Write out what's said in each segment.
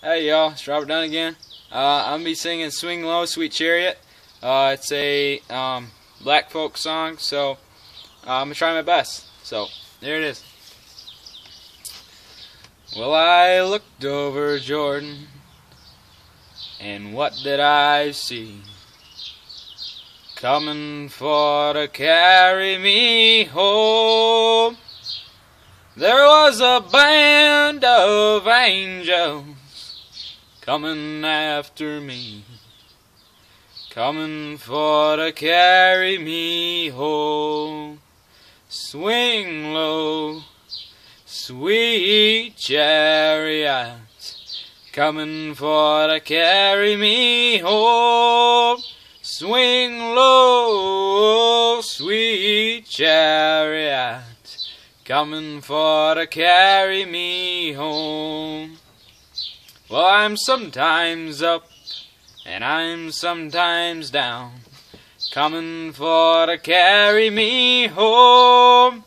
Hey y'all, it's Robert Dunn again. Uh, I'm gonna be singing "Swing Low, Sweet Chariot." Uh, it's a um, black folk song, so uh, I'm gonna try my best. So there it is. Well, I looked over Jordan, and what did I see? Coming for to carry me home. There was a band of angels coming after me, coming for to carry me home. Swing low, sweet chariot, coming for to carry me home. Swing low, sweet chariot, coming for to carry me home. Well, I'm sometimes up and I'm sometimes down, coming for to carry me home.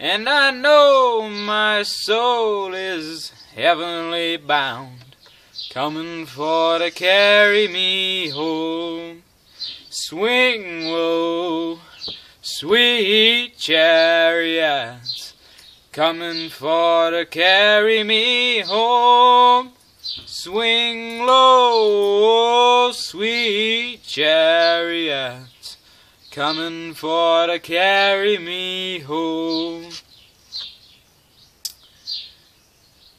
And I know my soul is heavenly bound, coming for to carry me home. Swing low, sweet chariots, coming for to carry me home. Swing low, oh, sweet chariot, coming for to carry me home.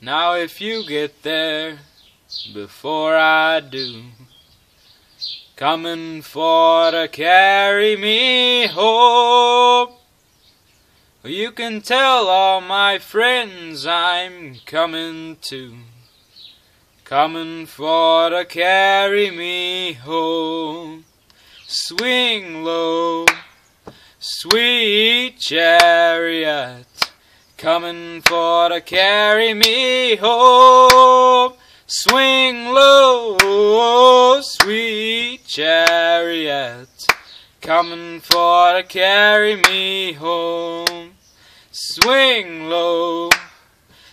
Now if you get there before I do, coming for to carry me home, you can tell all my friends I'm coming too coming for to carry me home. Swing low, sweet chariot, coming for to carry me home. Swing low, sweet chariot, coming for to carry me home. Swing low,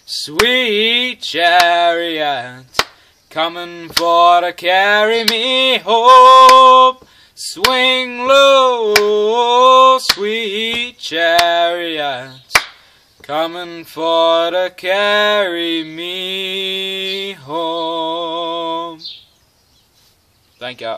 sweet chariot, coming for to carry me home. Swing low, sweet chariot, coming for to carry me home. Thank you.